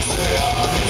Senhor.